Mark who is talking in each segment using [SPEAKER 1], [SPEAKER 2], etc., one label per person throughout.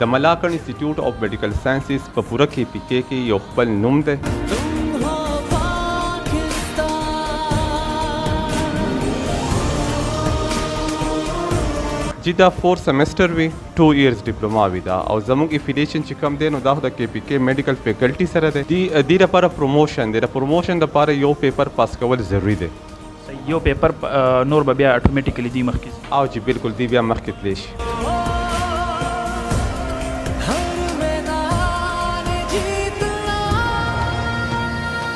[SPEAKER 1] د ملاکنډ انسټیټیوټ آف میډیکل ساینسز په پوره کې پي کې کې یو خپل نوم دی چې دا فور سمستر وي ټو ایرز ډیپلوما وی دا او زموږ افیلیشن چې کم دی نو دا خو د کې پی کې میډیکل فیکلټي سره دی دی دی لپاره پروموشن دی د پروموشن لپاره یو پیپر پاس کول ضروری دی
[SPEAKER 2] یو پیپر نور به بیا اتوماتیکلی دی مخکې
[SPEAKER 1] او جی بالکل دی بیا مخکې تلی شي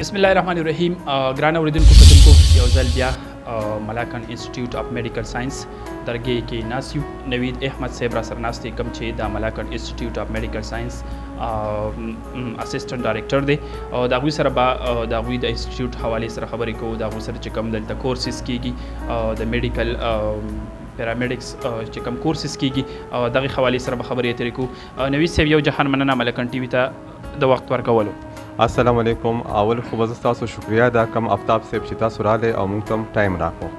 [SPEAKER 2] بسم الله الرحمن الرحیم ګران اوریدونکو کتونکو یو ځل بیا ملاکان انسټیټیوټ اف میډیکل ساينس درګې کې ناسیو نوید احمد صاحب را سرناستي کوم چې د ملاکان انسټیټیوټ اف میډیکل ساينس اسسټنټ ډایریکټر دی او دا غوي سره با دا غوي د انسټیټیوټ حواله سره خبرې کوو دا غوي سره چې کوم دلته کورسز کیږي د میډیکل پیرامیډکس چې کوم کورسز کیږي او دغه حواله سره به خبرې اترې کو نوید صاحب یو جهان مننه ملکن ټي وي ته د وخت ورکولو
[SPEAKER 1] السلام علیکم اول خو زه تاسو شکریا ادا کوم افتاب صاحب چې تاسو رااله او موږ تم ټایم راکو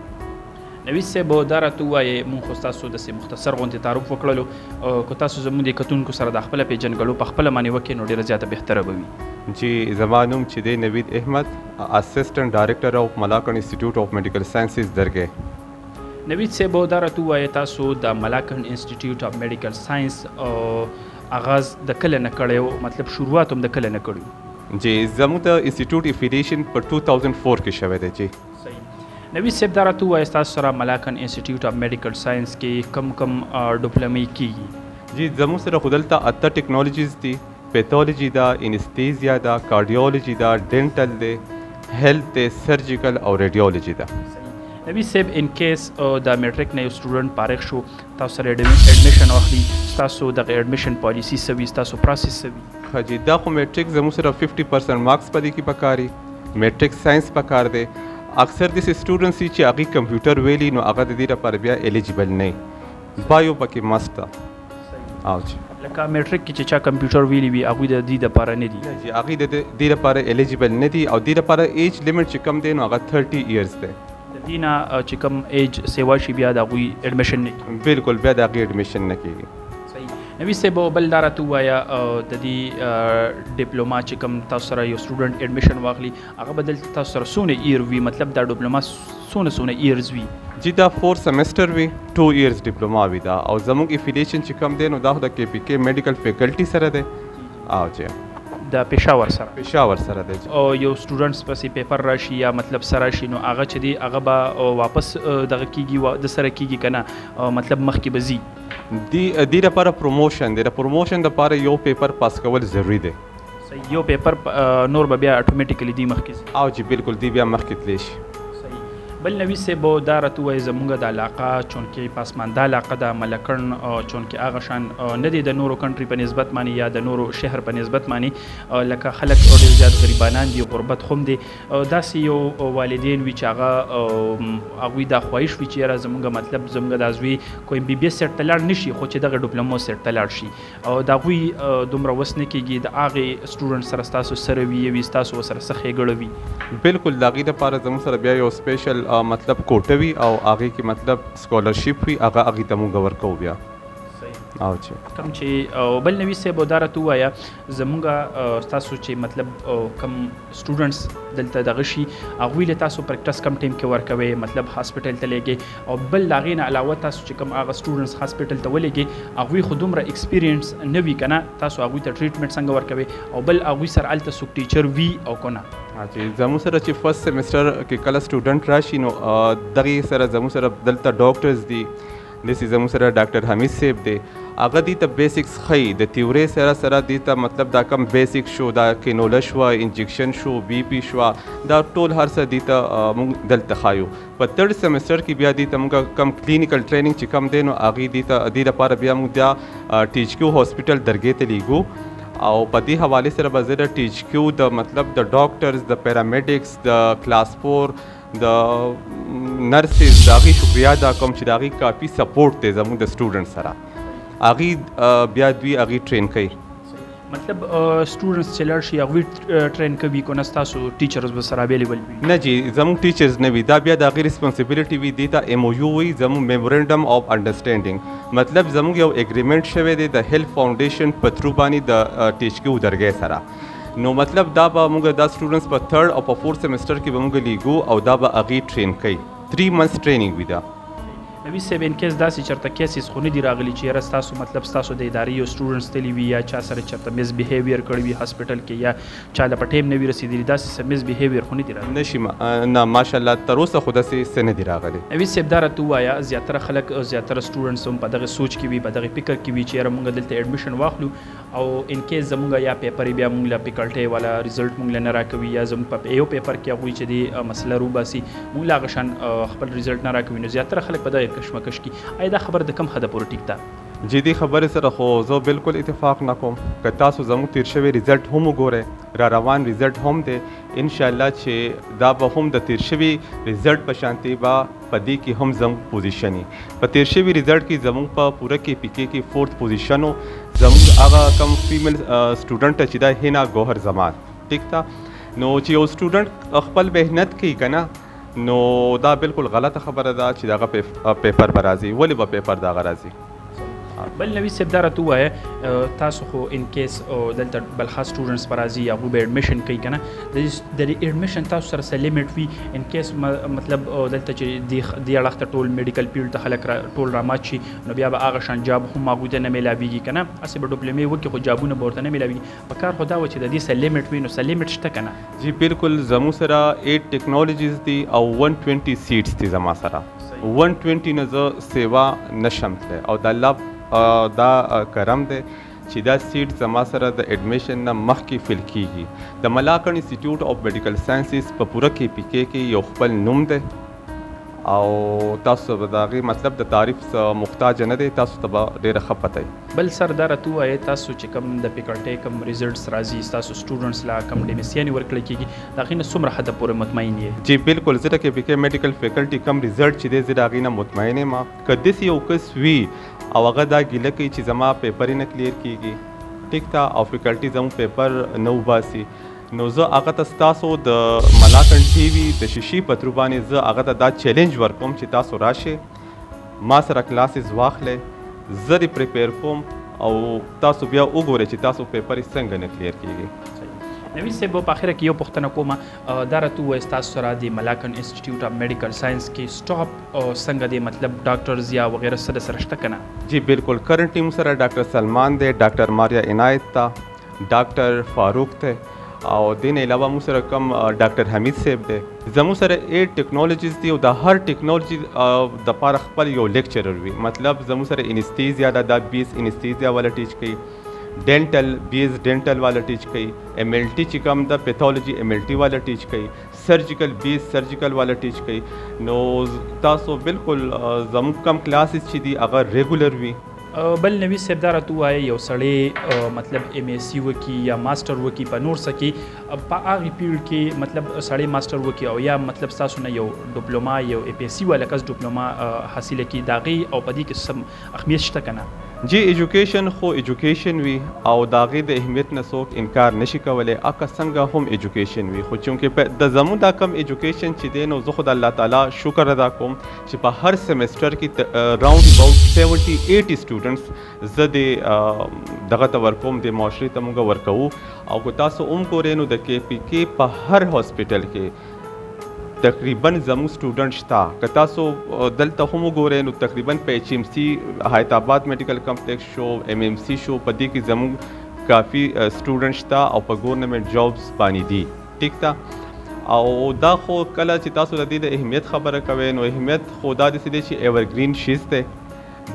[SPEAKER 2] نوید صاحب دا راته وایي مونږ خو تاسو د سه مختصر غونډې تعارف وکړلو کو تاسو زموږ د کتونکو سره د خپل پیجنګلو په خپل معنی وکې نو ډیره زیاته بهتره به وي
[SPEAKER 1] جی زما نوم چې دی نوید احمد اسسټنټ ډایریکټر اف ملاکن انسټیټیوټ اف میډیکل ساينسز درګه
[SPEAKER 2] نوید صاحب دا راته ووایه تاسو د ملاکنډ انسټیټیوټ اف میډیکل ساينس اغاز د کله نه کړی او مطلب شروعات هم د کله نه کړی
[SPEAKER 1] جی زموږ د انسټیټیوټ افیلیشن په 2004 کې شوی دی جی
[SPEAKER 2] صحیح نوید صاحب دا راته ووایه تاسو سره ملاکنډ انسټیټیوټ اف میډیکل ساينس کې کم کم ډیپلومي کیږي
[SPEAKER 1] جی زموږ سره خودلته اته ټیکنالوژیز دي پیتولوژي ده، انستیزیا ده، کارډیولوژي ده، ډینټل دی، هیلت دی، سرجیکل او ریډیولوژي ده.
[SPEAKER 2] نوید صیب ان کیس د میټریک نه یو سټوډنټ فارغ شو تاسو سره اډمیشن واخلي تاسو د اډمیشن پالیسی سوي تاسو پروسس سوي
[SPEAKER 1] ښه جی دا خو میټریک زموږ سره 50% مارکس پدې کې پکاري میټریک ساينس پکار دی اکثر د سټوډنټس چې هغه کمپیوټر ویلی نو هغه د دې لپاره بیا الیجیبل نه بایو پکې مسته اوچ
[SPEAKER 2] لکه میټریک کې چې چا کمپیوټر ویلی وي هغه د دې لپاره نه دي
[SPEAKER 1] جی هغه د دې لپاره الیجیبل نه دي او د لپاره ایج لیمټ چې کم دی نو هغه 30 ایرز دی
[SPEAKER 2] د دینا چې کم ایج سیوا شي بیا د غوي اډمیشن نه کیږي
[SPEAKER 1] بالکل بیا د غوي اډمیشن نه کیږي
[SPEAKER 2] صحیح نبی صاحب بل دارا تو وایا د دې ډیپلوما چې کم تاسو سره یو سټوډنټ اډمیشن واخلي هغه به دلته تاسو سره څونه ایر وی مطلب دا ډپلوما څونه څونه ایرز وی.
[SPEAKER 1] جی دا فور سمسټر وی ټو ایرز ډپلوما وی دا او زموږ افیلیشن چې کوم دی نو دا خو د کې پی کې میډیکل فیکلټی سره دی او چې
[SPEAKER 2] د پېښور سره
[SPEAKER 1] پېښور سره دی
[SPEAKER 2] او یو سټوډنټس پسې پیپر راشي یا مطلب سره راشي نو هغه چې دی هغه به واپس دغه کیږي د سره کیږي کنه مطلب مخ کې بزي
[SPEAKER 1] دی دی لپاره پروموشن دی د پروموشن لپاره یو پیپر پاس کول ضروری دی
[SPEAKER 2] صحیح یو پیپر نور به بیا اتوماتیکلی دی مخکې ځي
[SPEAKER 1] او جی بالکل دی بیا مخکې تلی شي صحیح
[SPEAKER 2] بل نوی سه بو دا راتو وای زمونږ د علاقه چونکه پاسماندا علاقه دا ملکن چونکه هغه شان نه دی د نورو کنټری په نسبت معنی یا د نورو شهر په نسبت معنی لکه خلک ډیر زیات غریبانان دی غربت خوم دی داسې یو والدین وی چې هغه هغه دا خواهش وی چې را زمونږ مطلب زمونږ د ازوی کوم بی بی سیټ تلل نشي خو چې دغه ډیپلومو سیټ تلل شي د هغوی دومره وس نه کیږی د هغه سټوډنټ سره ستاسو سره وی یوی ستاسو ورسره څه ښیګړه
[SPEAKER 1] وی. بلکل د هغوی لپاره زموږ سره بیا یو سپیشل مطلب کوټه وی او هغه کی مطلب سکالرشیپ وی هغه هغوی ته موږ ورکوو بیا او چی.
[SPEAKER 2] کوم چی بل نوی صیب دا راته ووایه زموږ ستاسو چی مطلب کوم. سټوډنټس دلته دغه شي هغوی له تاسو پریکټس کم ټیم کې ورکوي مطلب هاسپټل ته لېږي او بل لاغې نه علاوه تاسو چې کوم هغه سټوډنټس هاسپټل ته ولېږي هغوی خو دومره ایکسپیرینس نه وي کنه تاسو هغوی ته ټریټمنټ څنګه ورکوي او بل هغوی سره الته څوک ټیچر وي او کنه
[SPEAKER 1] چې زموږ سره چې فرست سیمسټر کې کله سټوډنټ راشي نو دغه سره زموږ سره دلته ډاکټرز دي دسی زموږ سره ډاکټر حمید صیب دی هغه دی ته بیسکس خی د تیوری سره سره دی ته مطلب دا کم بیسک شو دا کینوله شو انجکشن شو بی پی شو دا ټول هر څه دی ته موږ دلته خایو په تړ سمستر کې بیا دی ته موږ کم کلینیکل ټریننګ چې کم دی نو هغه دی ته دی لپاره بیا موږ دا ټیچ کیو هسپټل درګې ته لیګو او په دې حواله سره به زه د ټیچ کیو د مطلب د ډاکټرز د پیرامیډیکس د کلاس 4 د نرسز د هغې شکریا ادا کوم چې د هغې کافي سپورټ دی زموږ د سټوډنټ سره هغې بیا دوی هغې ټرین کوي
[SPEAKER 2] مطلب سټوډنټس چې لړ شي هغوی ټرین کوي کو نه ستاسو ټیچرز به سره اویلیبل وي
[SPEAKER 1] نه جی زموږ ټیچرز نه وي دا بیا د هغې ریسپانسیبیلیټي وي دې ته ایم او یو وي زموږ میمورنډم آف انډرسټینډینګ مطلب زموږ یو اګریمنټ شوی دی د هیلپ فاونډیشن په ترو باندې د ټیچکیو درګۍ سره نو مطلب دا به موږ دا سټوډنټس په ثرډ او په فورث سیمسټر کې به موږ لیګو او دا به هغه ټرین کوي 3 منث ټریننګ وي دا
[SPEAKER 2] نبی صاحب ان کیس داسې چرته کیسز خو نه دی راغلی چې یاره تاسو مطلب تاسو د ادارې یو سټوډنټ ستلی وي یا چا سره چرته مس بیهیویر کړی وي هسپټل کې یا چا له پټیم نه وی رسیدلی داسې سم مس بیهیویر خو نه دی راغلی
[SPEAKER 1] نشي نه ماشاءالله تر اوسه خو داسې څه نه دی راغلی
[SPEAKER 2] نبی صاحب دا راته وایا زیاتره خلک زیاتره سټوډنټس هم په دغه سوچ کې وي په دغه فکر کې وي چې یاره موږ دلته اډمیشن واخلو او ان کیس زمونږ یا پیپر یې بیا مونږ له فیکلټۍ والا ریزلټ مونږ له نه راکوي یا زمونږ په یو پیپر کې هغوی چې دی مسله روباسي مونږ له هغه شان خپل ریزلټ نه راکوي نو زیاتره خلک په دغه کشمکش کې آیا دا خبره د کوم حده پورې ټیک ده؟
[SPEAKER 1] جی دې خبرې سره خو زه بالکل اتفاق نه کوم که تاسو زموږ تیر شوی ریزلټ هم وګورئ را روان ریزلټ هم دی ان شاء الله چې دا به هم د تیر شوي ریزلټ په شانتي به په دې کې هم زموږ پوزیشن یې په تېر شوي ریزلټ کې زموږ په پوره کې پي کې کې فورت پوزیشن و زموږ هغه کم فیمیل سټوډنټ چې دا هینا ګوهر زمان ټیک تا نو چې یو سټوډنټ خپل مهنت کوي که نه نو دا بالکل غلطه خبره ده چې دغه پیپر به راځي ولې به پیپر دغه راځي
[SPEAKER 2] بل نوی صاحب دا راته ووایه تاسو خو ان کیس دلته بلخوا سټوډنټس به راځي هغوی به اډمیشن کوي که نه د اډمیشن تاسو سره څه لیمټ وي ان کیس مطلب دلته چې دې اړخ ته ټول میډیکل فیلډ ته خلک ټول رامات شي نو بیا به هغه شان جاب هم هغوی ته نه میلاویږي که نه هسې به ډپلومې وکړي خو جابونه به ورته نه میلاویږي پکار خو دا وه چی ددی سه لیمټ وی نو سه لیمټ شته کنه.
[SPEAKER 1] جی بلکل زموږ سره ایټ ټیکنالوجیز دی او ون ټوینټی سیټس دی زما سره ون ټوینټی نه زه سیوا نشم تلی او دالله دا کرم دی چی دا سیټ زما سره د ایډمیشن نه مخکی فیل کیږی د ملاکنډ انسټیټیوټ اف میډیکل ساینسز په پوره کې پی کې کې یو خپل نوم دی. او تاسو به د هغې مطلب د تعریف څه مختاج نه دی تاسو ته به ډیره ښه پته وي.
[SPEAKER 2] بل سر دا راته ووایه تاسو چې کوم د فیکلټی کوم ریزلټس راځي ستاسو سټوډنټس له کوم ډیمسیانې ورکړل کیږي د هغې نه څومره حده پورې مطمئن یې؟
[SPEAKER 1] جی بلکل زه د کې پی کې میډیکل فیکلټی کوم ریزلټ چې دی زه د هغې نه مطمئن یم که داسې یو کس وي او هغه دا ګیله کوي چې زما پیپر یې نه کلیر کیږي ټیک ده او فیکلټی زموږ پیپر نه وباسي نو زه هغه ته ستاسو د ملا کنټې وي د شیشې په ترو باندې زه هغه ته دا چیلنج ورکوم چې تاسو راشئ ما سره کلاسز واخلئ زه دې پریپیر کوم او تاسو بیا وګورئ چې تاسو پیپر یې څنګه نه کلیر کیږي
[SPEAKER 2] نوی صاحب په اخر کې یو پوښتنه کوم دا راته وایي تاسو سره د ملاکن انسټیټیوټ اف میډیکل ساينس کې سټاپ او څنګه دی مطلب ډاکټرز یا وغیرہ سره سره شته کنه
[SPEAKER 1] جی بالکل کرنټلی موږ سره ډاکټر سلمان دی ډاکټر ماریا عنایت تا ډاکټر فاروق ته او دین علاوه مو سره کوم ډاکټر حمید صاحب دی زمو سره ایټ ټیکنالوژیز دی او د هر ټیکنالوژي د پاره خپل یو لیکچرر وي مطلب زمو سره انستیزیا دا د بیس انستیزیا ولا ټیچ کوي ډینټل بیس ډینټل والا ټیچ کوي ایم ایل ټی چې کوم د پیتالوجي ایم ایل ټی والا ټیچ کوي سرجیکل بیس سرجیکل والا ټیچ کوي نو تاسو بالکل زموږ کم کلاسز چې دي هغه ریګولر وي
[SPEAKER 2] بل نوي صیب دا راته وایه یو سړی مطلب ایم ایس سی وکي یا ماسټر وکي په نور څه کې په هغه پیړ کې مطلب سړی ماسټر وکي او یا مطلب تاسو نه یو ډیپلوما یو ایم ایس سی والا کس ډیپلوما حاصله کی داغي او په دې کې سم اهمیت شته کنه
[SPEAKER 1] جی ایجوکیشن خو ایجوکیشن وي او داغي د اهمیت نه څوک انکار نشي کولای اکه څنګه هم ایجوکیشن وي خو چونکه په د زموږ دا کم ایجوکیشن چې دی نو زه خو د الله تعالی شکر ادا کوم چې په هر سیمسټر کې راوند اباوټ 70 80 سټوډنټس زه د دغه ته ورکوم د معاشري ته موږ ورکوو او که تاسو هم ګورئ نو د کې پی کې په هر هاسپټل کې تقریبا زموږ سټوډنټ شته که تاسو دلته هم وګورئ نو تقریبا په ایچ ایم سی حیات آباد میډیکل کمپلیکس شو ایم ایم سی شو په دې کې زموږ کافي سټوډنټ شته او په ګورنمنټ جابز باندې دي ټیک ده او دا خو کله چې تاسو د دې د اهمیت خبره کوي نو اهمیت خو دا داسې دی چې ایورګرین شیز دی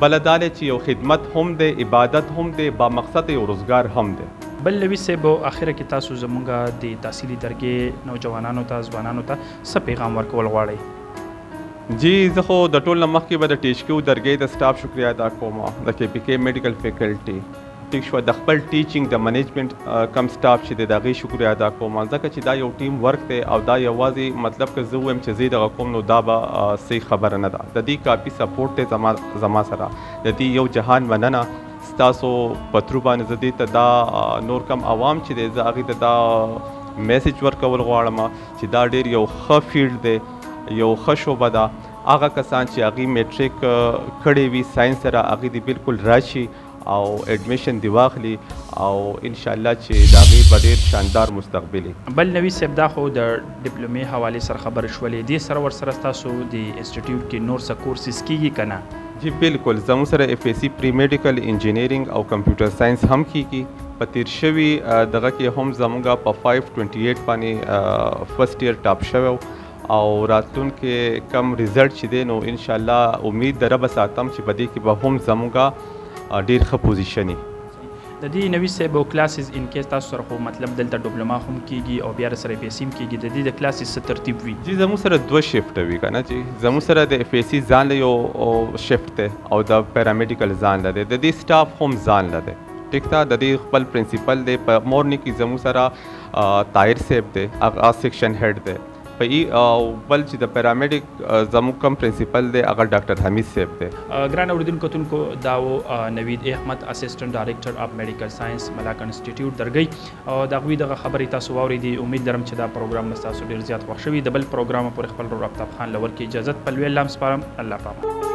[SPEAKER 1] بله دا دی چې یو خدمت هم دی عبادت هم دی با مقصد یو روزګار هم دی
[SPEAKER 2] بل لوي صاحب اخر کې تاسو زمونږ د تحصیلي درګې نوجوانانو ته ځوانانو ته څه پیغام ورکول غواړئ
[SPEAKER 1] جی زه خو د ټول نه مخکې به د ټیچکیو درګې د سټاف شکریا ادا کوم د کې پی کې میډیکل فیکلټي ټیک شو دخپل ټیچینګ د منیجمنټ کم سټاف چې د دغه شکریه ادا کوم ځکه چې دا یو ټیم ورک دی او دا یوازې مطلب که زه ویم چې زه دغه کوم نو دا به صحیح خبره نه ده د دې کافي سپورټ ته زما زما سره د دې یو جهان مننه ستاسو پترو باندې زه دې ته دا نور کم عوام چې دی زه هغه ته دا میسج ورکول غواړم چې دا ډیر یو ښه فیلډ دی یو ښه شوبه ده هغه کسان چې هغه میټریک کړی وي ساينس سره هغه دی بالکل راشي او اډمیشن دی واخلی او ان شاء الله چې دا غي په ډیر شاندار مستقبل
[SPEAKER 2] بل نوی صاحب دا خو د ډیپلومې حواله سره خبر شولې دې سره ور سره تاسو د انسټیټیوټ کې نور څه کورسز کیږي کنه
[SPEAKER 1] جی بالکل زموږ سره اف ایس سی پری میډیکل انجینیرینګ او کمپیوټر ساينس هم کیږي په تیر شوی دغه کې هم زموږه په 528 باندې فرست ایئر ټاپ شوو او راتلونکې کم ریزلټ چې دی نو ان شاء الله امید د رب ساتم چې په دې کې به هم زموږه ډیر ښه پوزیشن
[SPEAKER 2] د دې نوی صاحب او کلاسز ان کیس تاسو سره خو مطلب دلته ډیپلوما هم کیږي او بیا سره پیسې هم کیږي د دې د کلاسز څه ترتیب وي
[SPEAKER 1] جی زمو سره دوه شیفټ وي کنه جی زمو سره د اف سی ځان له یو شیفټ ته او د پیرامیډیکل ځان له د دې سټاف هم ځان له ټیک تا د دې خپل پرنسپل دی په مورنی کې زمو سره طاهر صاحب دی هغه سیکشن هډ دی په ای او بل چې د پیرامیډیک زموږ کم پرنسپل دی هغه ډاکټر حمید صاحب دی
[SPEAKER 2] ګران اوریدونکو تونکو دا و نوید احمد اسسټنټ ډایریکټر اف میډیکل ساينس ملاک انسټیټیوټ درګي او دا غوي دغه خبرې تاسو واوري دي امید لرم چې دا پروګرام به تاسو ډیر زیات خوښ شوي د بل پروګرام پر خپل رابطه خان لور کې اجازه په لوی لام سپارم الله پامان